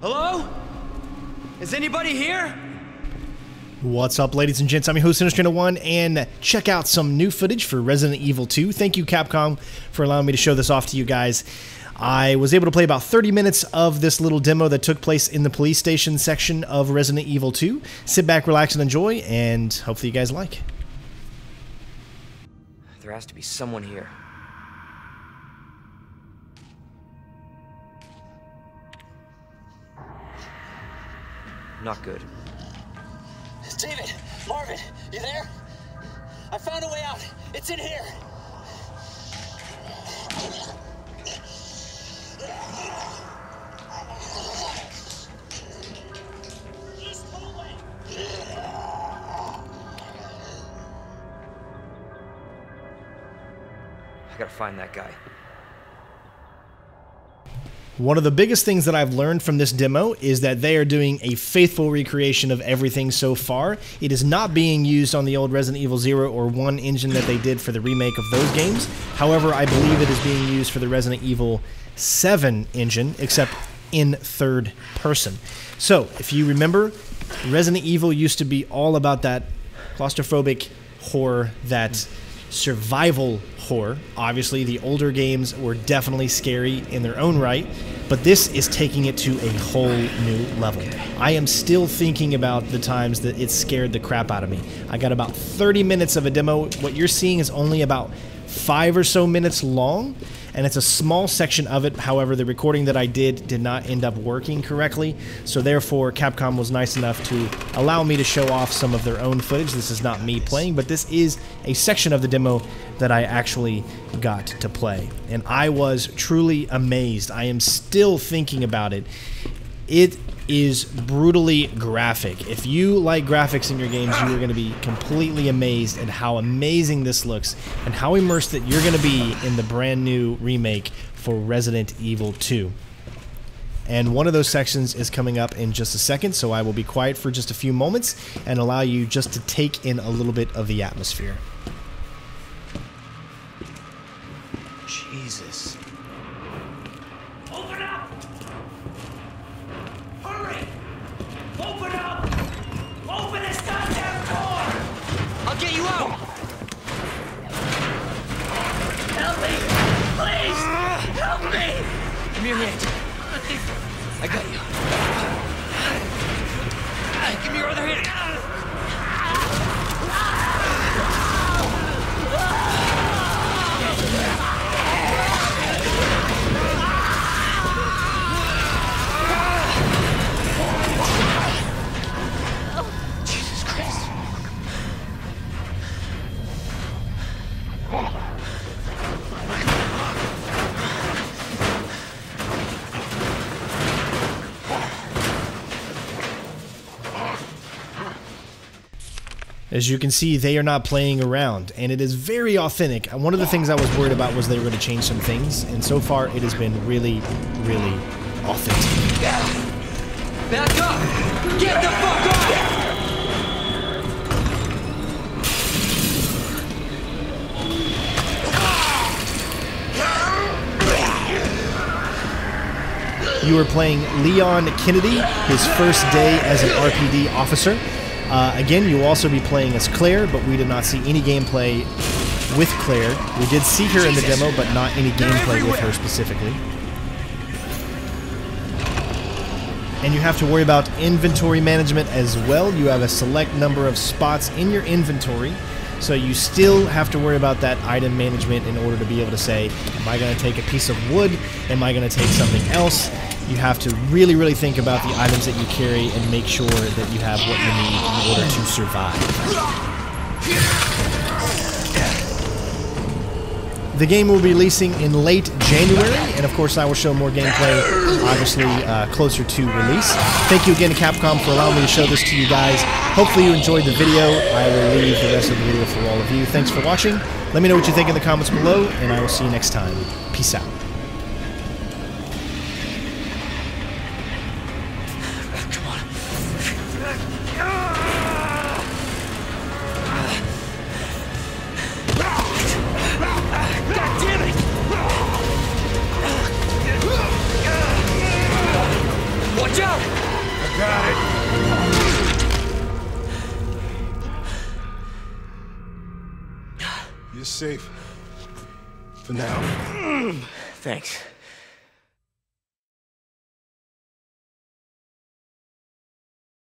Hello? Is anybody here? What's up, ladies and gents? I'm your host, CenterStrain One, and check out some new footage for Resident Evil 2. Thank you, Capcom, for allowing me to show this off to you guys. I was able to play about 30 minutes of this little demo that took place in the police station section of Resident Evil 2. Sit back, relax, and enjoy, and hopefully you guys like. There has to be someone here. Not good. David, Marvin, you there? I found a way out. It's in here. I gotta find that guy. One of the biggest things that I've learned from this demo is that they are doing a faithful recreation of everything so far. It is not being used on the old Resident Evil 0 or 1 engine that they did for the remake of those games. However, I believe it is being used for the Resident Evil 7 engine, except in third person. So, if you remember, Resident Evil used to be all about that claustrophobic horror, that survival horror. Obviously, the older games were definitely scary in their own right, but this is taking it to a whole new level. I am still thinking about the times that it scared the crap out of me. I got about 30 minutes of a demo. What you're seeing is only about five or so minutes long, and it's a small section of it. However, the recording that I did did not end up working correctly, so therefore, Capcom was nice enough to allow me to show off some of their own footage. This is not me playing, but this is a section of the demo that I actually got to play, and I was truly amazed. I am still thinking about it. It is brutally graphic. If you like graphics in your games, you are going to be completely amazed at how amazing this looks and how immersed that you're going to be in the brand new remake for Resident Evil 2. And one of those sections is coming up in just a second, so I will be quiet for just a few moments and allow you just to take in a little bit of the atmosphere. Jesus. Open up! Hurry! Open up! Open this goddamn door! I'll get you out! Help me! Please! Help me! Give me your hand. I got you. Give me your other As you can see, they are not playing around, and it is very authentic. One of the things I was worried about was they were going to change some things, and so far it has been really, really authentic. Back up! Get the fuck up! You are playing Leon Kennedy, his first day as an RPD officer. Uh, again, you will also be playing as Claire, but we did not see any gameplay with Claire. We did see her in the demo, but not any gameplay with her specifically. And you have to worry about inventory management as well. You have a select number of spots in your inventory, so you still have to worry about that item management in order to be able to say, am I going to take a piece of wood? Am I going to take something else? You have to really, really think about the items that you carry and make sure that you have what you need in order to survive. The game will be releasing in late January, and of course, I will show more gameplay, obviously, uh, closer to release. Thank you again to Capcom for allowing me to show this to you guys. Hopefully, you enjoyed the video. I will leave the rest of the video for all of you. Thanks for watching. Let me know what you think in the comments below, and I will see you next time. Peace out. You're safe. For now. Thanks.